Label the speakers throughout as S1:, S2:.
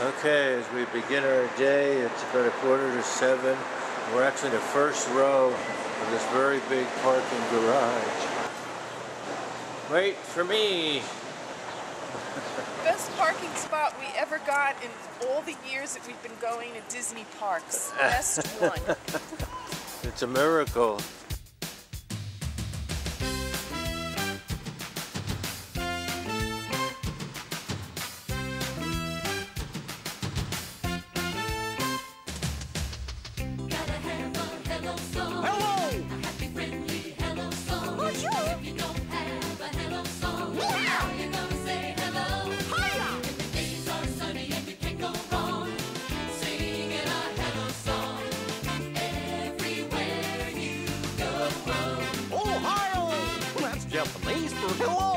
S1: Okay, as we begin our day, it's about a quarter to seven. We're actually in the first row of this very big parking garage. Wait for me.
S2: Best parking spot we ever got in all the years that we've been going to Disney parks. Best one.
S1: It's a miracle.
S3: For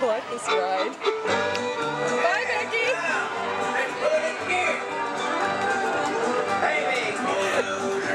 S2: like this ride. Bye, Becky. Did you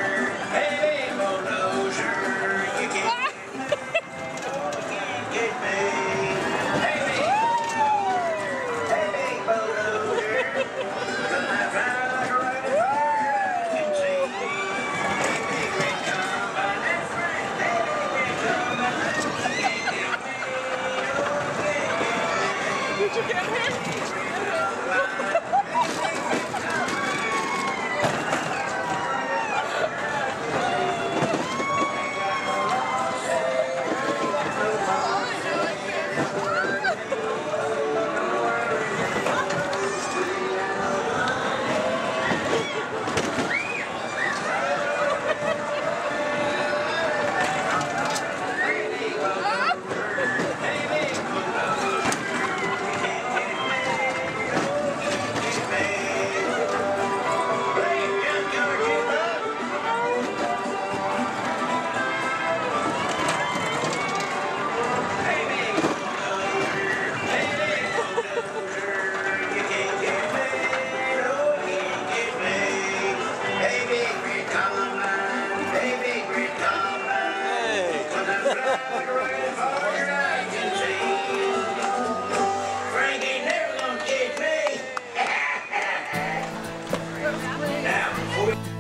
S2: Oh.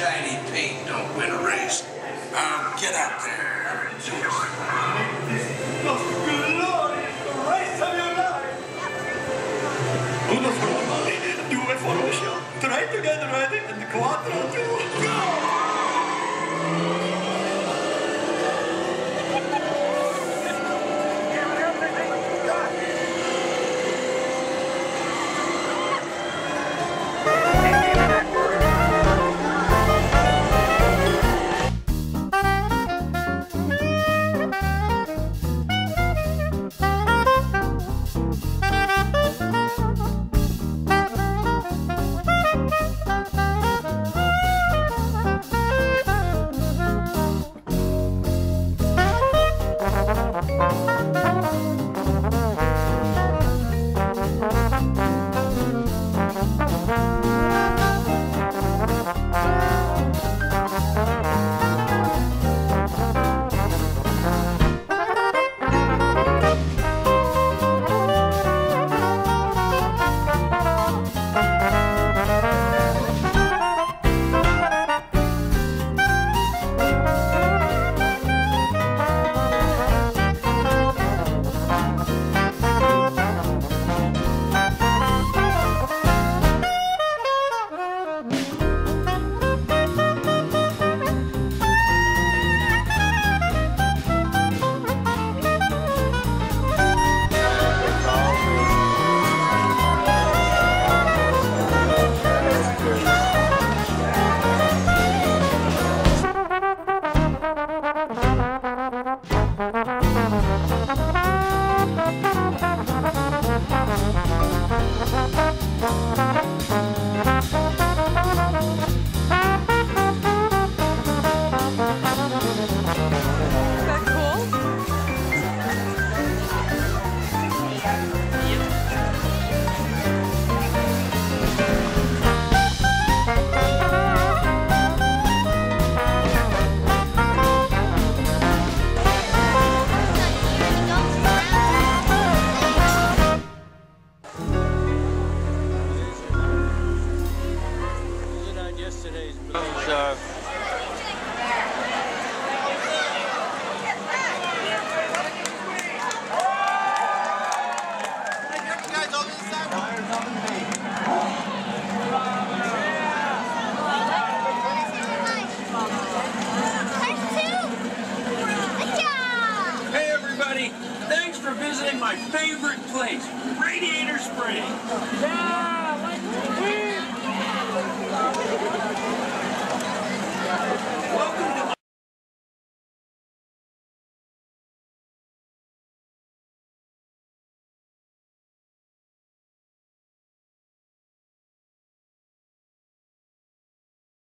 S4: shiny paint don't win a race. Um, get out there and do it.
S5: Oh, good Lord,
S6: it's the race of your
S4: life. Uno. Due for Try ready, and quattro, to go!